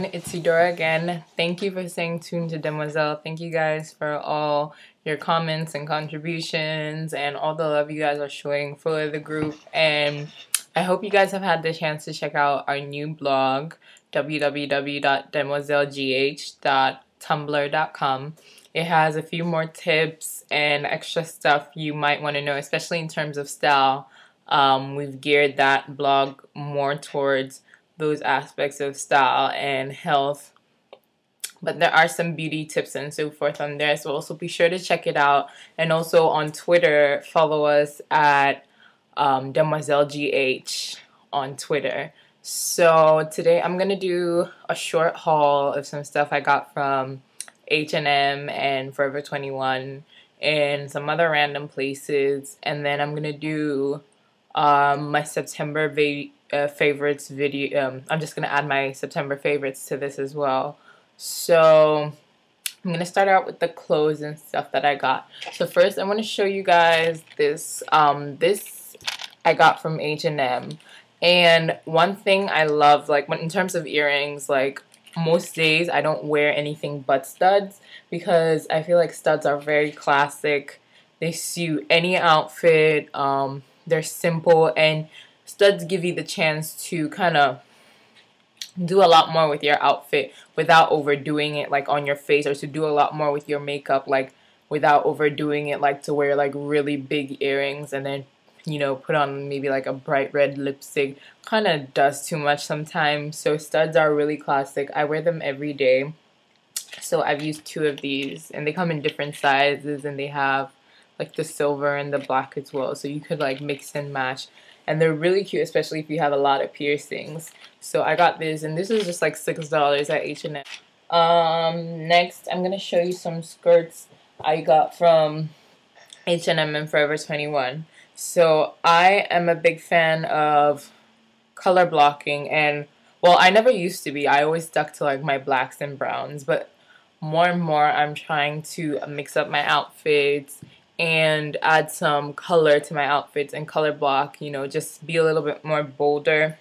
It's Eudora again. Thank you for staying tuned to Demoiselle. Thank you guys for all your comments and contributions and all the love you guys are showing for the group. And I hope you guys have had the chance to check out our new blog, www.demoisellegh.tumblr.com. It has a few more tips and extra stuff you might want to know, especially in terms of style. Um, we've geared that blog more towards those aspects of style and health. But there are some beauty tips and so forth on there as well. so be sure to check it out. And also on Twitter, follow us at um, on Twitter. So today I'm gonna do a short haul of some stuff I got from H&M and Forever 21 and some other random places and then I'm gonna do um, my September uh, favorites video. Um, I'm just going to add my September favorites to this as well. So I'm going to start out with the clothes and stuff that I got. So first I want to show you guys this. Um, this I got from H&M. And one thing I love, like when in terms of earrings, like most days I don't wear anything but studs because I feel like studs are very classic. They suit any outfit. Um, they're simple and studs give you the chance to kind of do a lot more with your outfit without overdoing it like on your face or to do a lot more with your makeup like without overdoing it like to wear like really big earrings and then you know put on maybe like a bright red lipstick. Kind of does too much sometimes. So studs are really classic. I wear them every day. So I've used two of these and they come in different sizes and they have like the silver and the black as well so you could like mix and match. And they're really cute especially if you have a lot of piercings. So I got this and this is just like six dollars at H&M um next I'm gonna show you some skirts I got from H&M and Forever 21 so I am a big fan of color blocking and well I never used to be. I always stuck to like my blacks and browns but more and more I'm trying to mix up my outfits and add some color to my outfits and color block, you know, just be a little bit more bolder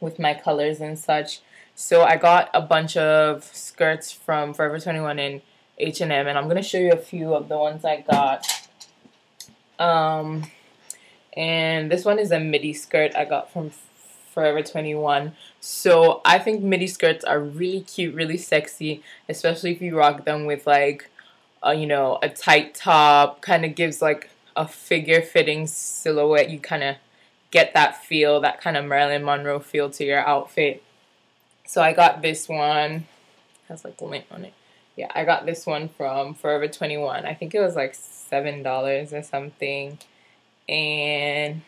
with my colors and such. So I got a bunch of skirts from Forever 21 and H&M and I'm going to show you a few of the ones I got. Um, and this one is a midi skirt I got from Forever 21. So I think midi skirts are really cute, really sexy, especially if you rock them with like uh, you know, a tight top, kind of gives like a figure fitting silhouette. You kind of get that feel, that kind of Marilyn Monroe feel to your outfit. So I got this one. It has like lint on it. Yeah, I got this one from Forever 21. I think it was like $7 or something. And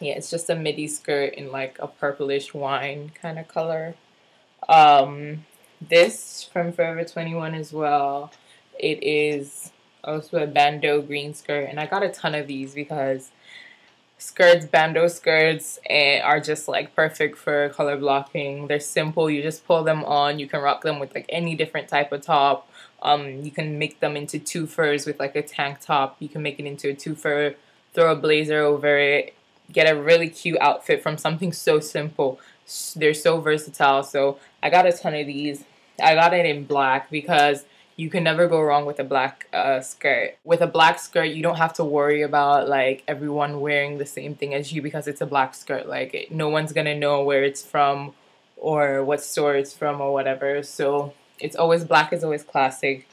yeah, it's just a midi skirt in like a purplish wine kind of color. Um, this from Forever 21 as well. It is also a bandeau green skirt, and I got a ton of these because skirts, bandeau skirts, are just like perfect for color blocking. They're simple. You just pull them on. You can rock them with like any different type of top. Um, you can make them into two furs with like a tank top. You can make it into a two fur, throw a blazer over it, get a really cute outfit from something so simple. They're so versatile. So I got a ton of these. I got it in black because you can never go wrong with a black uh, skirt. With a black skirt, you don't have to worry about like everyone wearing the same thing as you because it's a black skirt. Like no one's gonna know where it's from or what store it's from or whatever. So it's always black is always classic.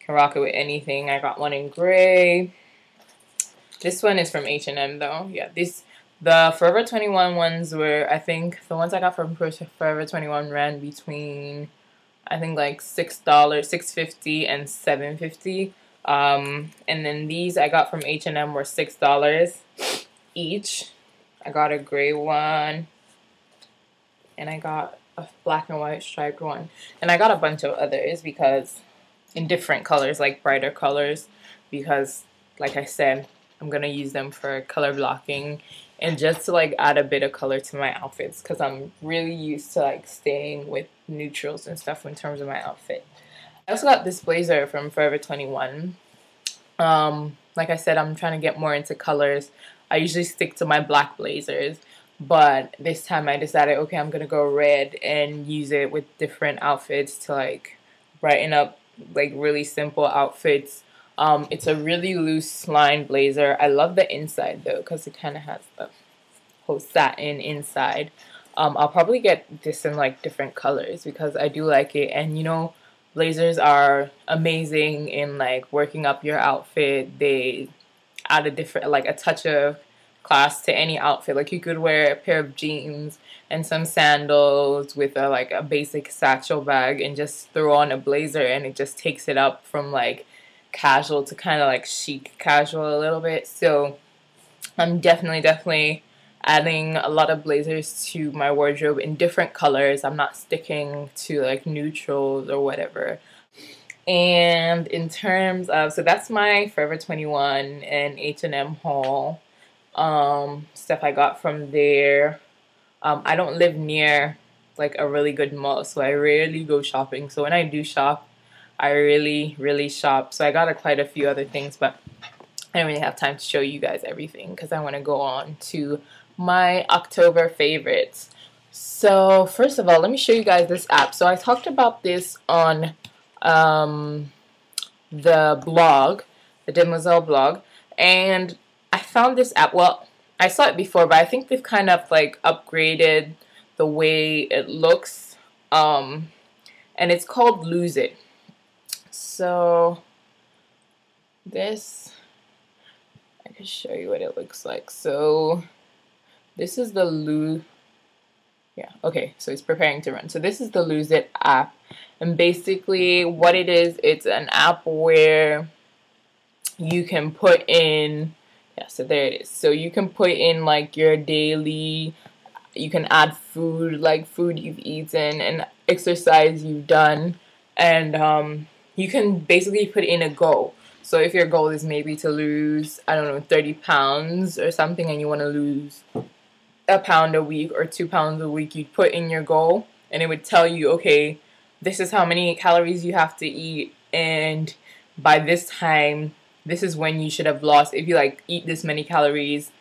Can rock it with anything. I got one in gray. This one is from H&M though. Yeah, this the Forever 21 ones were I think the ones I got from Forever 21 ran between I think like six dollars, six fifty and seven fifty. Um, and then these I got from H and M were six dollars each. I got a gray one, and I got a black and white striped one, and I got a bunch of others because in different colors, like brighter colors, because like I said, I'm gonna use them for color blocking and just to like add a bit of color to my outfits because I'm really used to like staying with neutrals and stuff in terms of my outfit. I also got this blazer from Forever 21. Um, like I said, I'm trying to get more into colors. I usually stick to my black blazers, but this time I decided, okay, I'm gonna go red and use it with different outfits to like brighten up like really simple outfits. Um, it's a really loose line blazer. I love the inside though because it kind of has the whole satin inside. Um, I'll probably get this in like different colors because I do like it. And you know, blazers are amazing in like working up your outfit. They add a different, like a touch of class to any outfit. Like you could wear a pair of jeans and some sandals with a like a basic satchel bag and just throw on a blazer and it just takes it up from like casual to kind of like chic casual a little bit. So I'm definitely definitely adding a lot of blazers to my wardrobe in different colors. I'm not sticking to like neutrals or whatever. And in terms of, so that's my Forever 21 and H&M haul. Um, stuff I got from there. Um, I don't live near like a really good mall, so I rarely go shopping. So when I do shop, I really, really shop. So I got a, quite a few other things, but I don't really have time to show you guys everything because I want to go on to my October favorites. So first of all, let me show you guys this app. So I talked about this on um, the blog, the Demoiselle blog, and I found this app. Well, I saw it before, but I think they've kind of like upgraded the way it looks. Um, and it's called Lose It. So this, I can show you what it looks like. So this is the Lose, yeah, okay, so it's preparing to run. So this is the Lose It app. And basically what it is, it's an app where you can put in yeah so there it is so you can put in like your daily you can add food like food you've eaten and exercise you've done and um, you can basically put in a goal. So if your goal is maybe to lose i don't know 30 pounds or something and you want to lose a pound a week or two pounds a week you put in your goal and it would tell you okay this is how many calories you have to eat and by this time this is when you should have lost if you like eat this many calories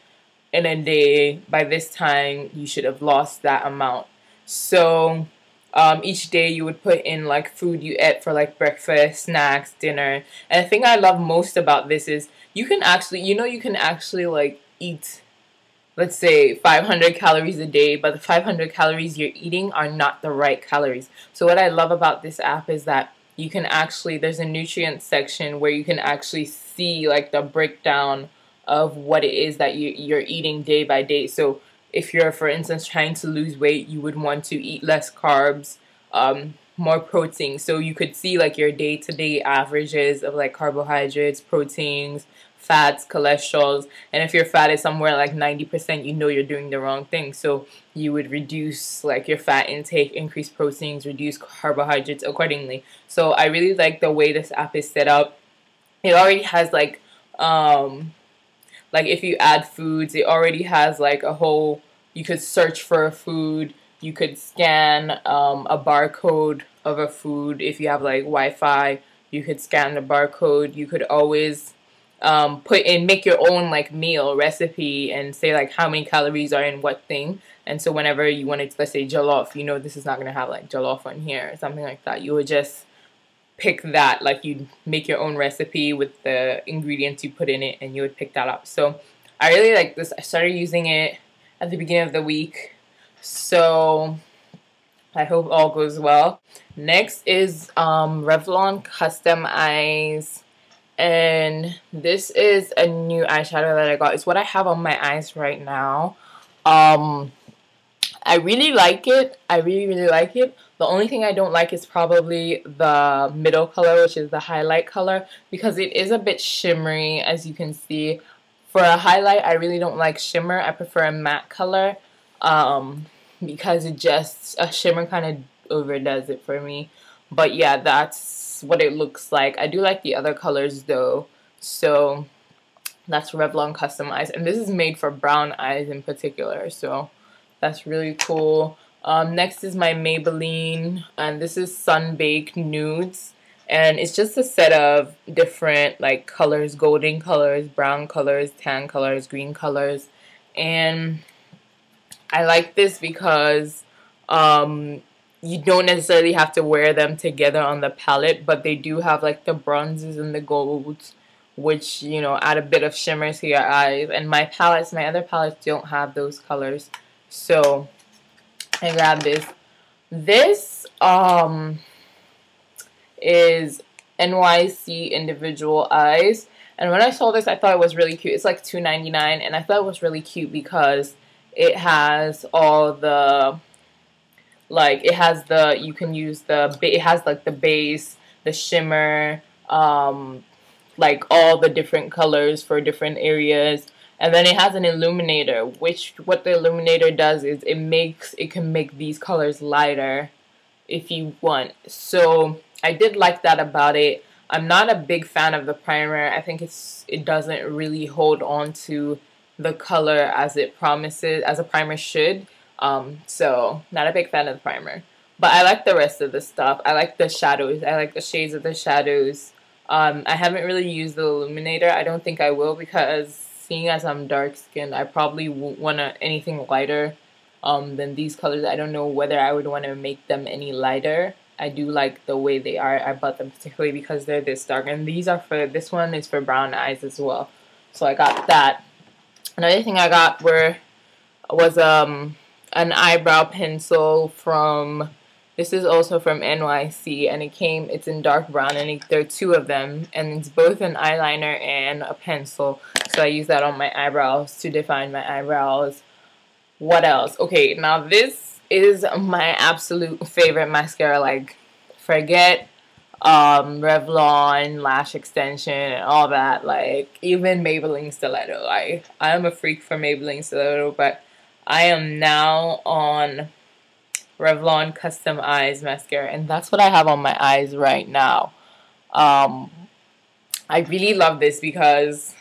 in a day by this time you should have lost that amount. So um, each day you would put in like food you ate for like breakfast snacks dinner and the thing i love most about this is you can actually you know you can actually like eat let's say 500 calories a day but the 500 calories you're eating are not the right calories so what i love about this app is that you can actually there's a nutrient section where you can actually see like the breakdown of what it is that you, you're eating day by day. So if you're, for instance, trying to lose weight, you would want to eat less carbs, um, more protein. So you could see like your day-to-day averages of like carbohydrates, proteins, fats, cholesterols. And if your fat is somewhere like 90%, you know you're doing the wrong thing. So you would reduce like your fat intake, increase proteins, reduce carbohydrates accordingly. So I really like the way this app is set up it already has like um like if you add foods it already has like a whole you could search for a food you could scan um, a barcode of a food. If you have like Wi-Fi you could scan the barcode. You could always um, put in make your own like meal recipe and say like how many calories are in what thing. And so whenever you wanted to let's say jollof you know this is not gonna have like jollof on here or something like that. You would just pick that like you'd make your own recipe with the ingredients you put in it and you would pick that up. So I really like this I started using it at the beginning of the week. So I hope all goes well. Next is um, Revlon Custom Eyes and this is a new eyeshadow that I got. It's what I have on my eyes right now. Um, I really like it I really really like it the only thing I don't like is probably the middle color, which is the highlight color, because it is a bit shimmery, as you can see. For a highlight, I really don't like shimmer. I prefer a matte color um, because it just, a shimmer kind of overdoes it for me. But yeah, that's what it looks like. I do like the other colors though. So that's Revlon Custom Eyes. And this is made for brown eyes in particular. So that's really cool. Um, next is my Maybelline, and this is Sunbaked Nudes. And it's just a set of different like colors, golden colors, brown colors, tan colors, green colors. And I like this because um, you don't necessarily have to wear them together on the palette, but they do have like the bronzes and the golds, which, you know, add a bit of shimmer to your eyes. And my palettes, my other palettes don't have those colors. So I grabbed this. This um, is NYC Individual Eyes. And when I saw this, I thought it was really cute. It's like $2.99, and I thought it was really cute because it has all the like it has the you can use the it has like the base the shimmer um like all the different colors for different areas and then it has an illuminator which what the illuminator does is it makes it can make these colors lighter if you want so I did like that about it I'm not a big fan of the primer I think it's it doesn't really hold on to the color as it promises as a primer should um, so not a big fan of the primer. But I like the rest of the stuff. I like the shadows. I like the shades of the shadows. Um, I haven't really used the illuminator. I don't think I will because seeing as I'm dark skinned, I probably want anything lighter um, than these colors. I don't know whether I would want to make them any lighter. I do like the way they are. I bought them particularly because they're this dark. And these are for, this one is for brown eyes as well. So I got that. Another thing I got were, was um an eyebrow pencil from this is also from NYC and it came it's in dark brown and it, there are two of them and it's both an eyeliner and a pencil. So I use that on my eyebrows to define my eyebrows. What else? Okay now this is my absolute favorite mascara like forget um, Revlon lash extension and all that like even Maybelline stiletto. Like I am a freak for Maybelline stiletto but I am now on Revlon Custom Eyes Mascara, and that's what I have on my eyes right now. Um, I really love this because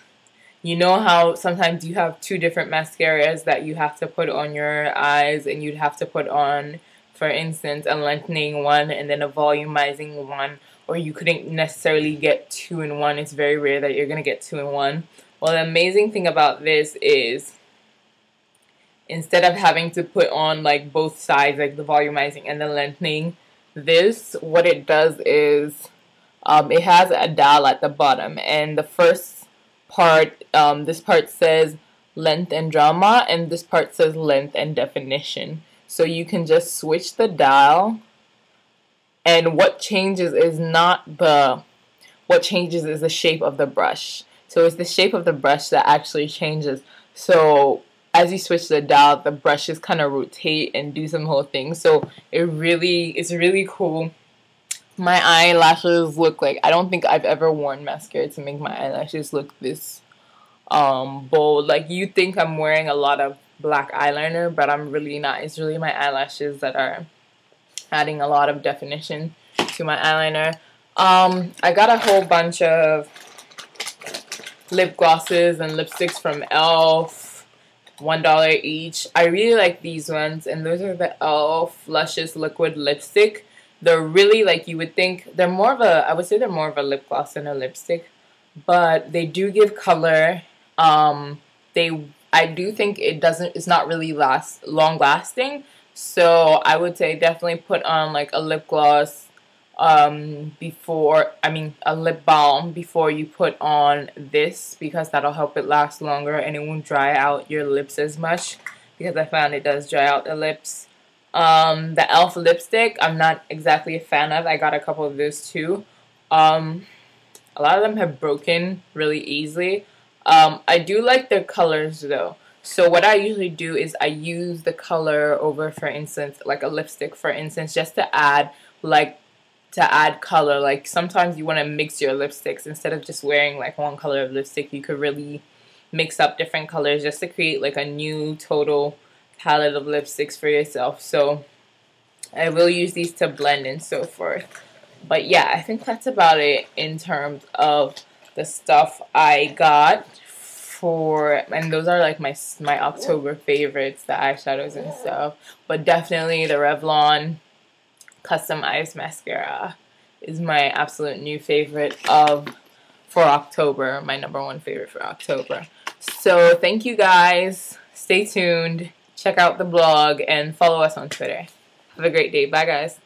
you know how sometimes you have two different mascaras that you have to put on your eyes and you'd have to put on, for instance, a lengthening one and then a volumizing one, or you couldn't necessarily get two in one. It's very rare that you're going to get two in one. Well, the amazing thing about this is instead of having to put on like both sides, like the volumizing and the lengthening, this, what it does is um, it has a dial at the bottom. And the first part, um, this part says length and drama, and this part says length and definition. So you can just switch the dial. And what changes is not the, what changes is the shape of the brush. So it's the shape of the brush that actually changes. So as you switch the dial, the brushes kind of rotate and do some whole thing. So it really, it's really cool. My eyelashes look like, I don't think I've ever worn mascara to make my eyelashes look this um, bold. Like you think I'm wearing a lot of black eyeliner, but I'm really not. It's really my eyelashes that are adding a lot of definition to my eyeliner. Um, I got a whole bunch of lip glosses and lipsticks from e.l.f one dollar each. I really like these ones, and those are the e.l.f. Luscious Liquid Lipstick. They're really like you would think they're more of a I would say they're more of a lip gloss than a lipstick, but they do give color. Um, they I do think it doesn't it's not really last long lasting. So I would say definitely put on like a lip gloss um, before, I mean, a lip balm before you put on this because that'll help it last longer and it won't dry out your lips as much because I found it does dry out the lips. Um, the e.l.f. lipstick, I'm not exactly a fan of. I got a couple of those too. Um, a lot of them have broken really easily. Um, I do like their colors though. So what I usually do is I use the color over, for instance, like a lipstick, for instance, just to add like to add color. Like sometimes you want to mix your lipsticks instead of just wearing like one color of lipstick. You could really mix up different colors just to create like a new total palette of lipsticks for yourself. So I will use these to blend and so forth. But yeah, I think that's about it in terms of the stuff I got for and those are like my my October favorites, the eyeshadows and stuff. But definitely the Revlon Custom Eyes Mascara is my absolute new favorite of for October, my number one favorite for October. So thank you guys. Stay tuned. check out the blog, and follow us on Twitter. Have a great day. Bye, guys.